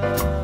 bye.